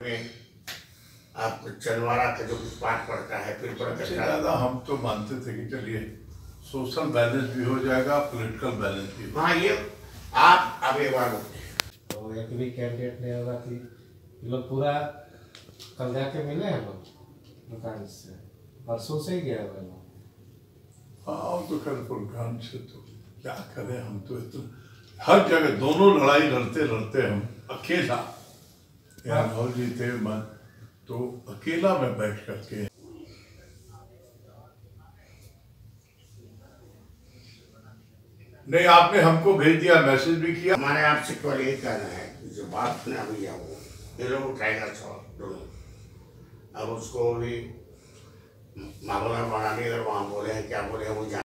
में आप चंदवारा का जो कुछ पाठ पड़ता है फिर ज़्यादा हम तो मानते थे कि चलिए सोशल बैलेंस भी हो जाएगा पॉलिटिकल बैलेंस भी हाँ ये आप अवेवान होते हैं। तो एक भी कैंडिडेट नहीं होगा कि लोग पूरा कल जाके मिले हैं लोग दुकान से। परसों से ही हुए लोग। हाँ तो खैर प्रोग्राम से तो क्या करें हम तो इतना हर जगह दोनों लड़ाई लड़ते लड़ते हम अकेला। राहुल जी थे, मैं तो अकेला मैं बैठ करके। नहीं, आपने हमको भेज दिया, मैसेज भी किया। हमारे आपसे केवल यही कहना है कि जो बात ने अभी है वो ये लोग उठाएगा छोड़ अब उसको भी मामला बढ़ाने अगर वहाँ बोले